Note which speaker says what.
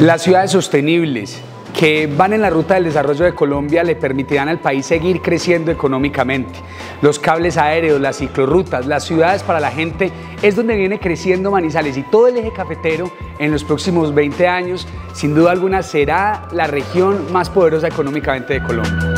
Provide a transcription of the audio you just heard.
Speaker 1: Las ciudades sostenibles que van en la ruta del desarrollo de Colombia le permitirán al país seguir creciendo económicamente. Los cables aéreos, las ciclorrutas, las ciudades para la gente es donde viene creciendo Manizales y todo el eje cafetero en los próximos 20 años sin duda alguna será la región más poderosa económicamente de Colombia.